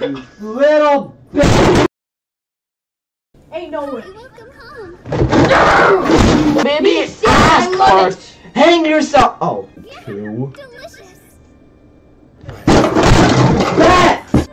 You little bitch. Ain't no way. Welcome home. Maybe I ass love cart. Hang yourself. Oh, two. Delicious. Bats.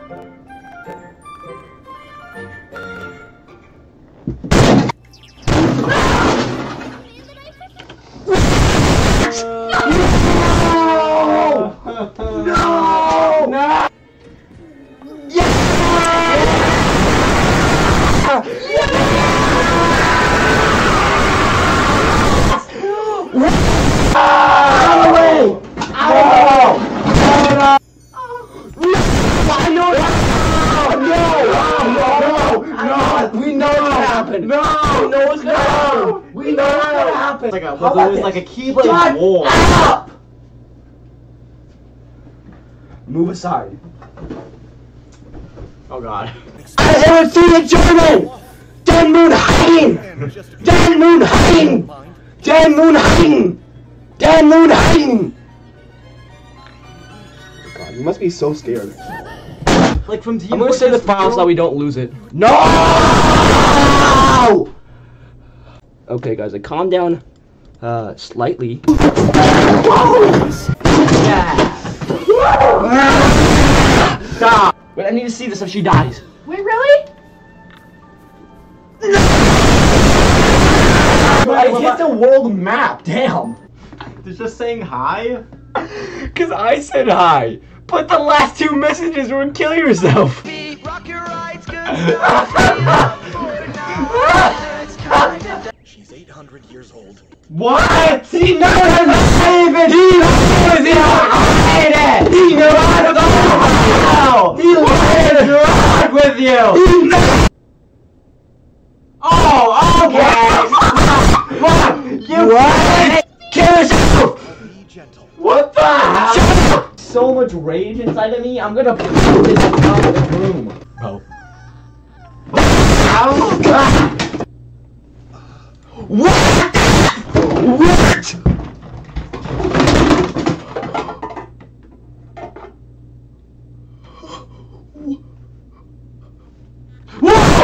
Happened! No! We know what's gonna happen! We know what's gonna happen! Like a, How there about was this? like a Keyblade Shut war. up! Move aside. Oh god. I haven't seen a German! Den Moon Hein! Den Moon Hein! Den Moon Hein! Den Moon Hein! God, you must be so scared. Like from Team I'm gonna say the file so that we don't lose it. No! Okay, guys, I calmed down uh, slightly. Stop! Wait, I need to see this if she dies. Wait, really? I hit the world map, damn! It's just saying hi. Cause I said hi, but the last two messages were kill yourself. She's 800 years old. What? He knows David! He knows he hide it! He knows how to go! He lied drunk with you! Oh, okay! what? You what? Kill yourself! Be gentle. What the hell? So much rage inside of me, I'm gonna put this out of the room.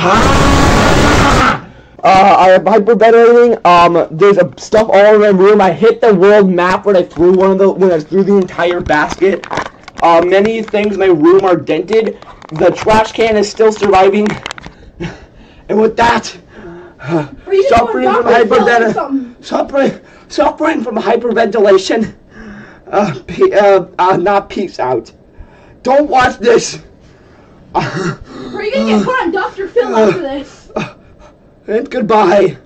Uh, I am hyperventilating. Um, there's a stuff all in my room. I hit the world map when I threw one of the when I threw the entire basket. Uh, many things in my room are dented. The trash can is still surviving. And with that, suffering from Dr. Phil or hyperventilation, suffering, suffering from hyperventilation. Uh, pe- uh, uh, not peace out. Don't watch this. Or you gonna get put on Dr. Phil after this. Uh, and goodbye.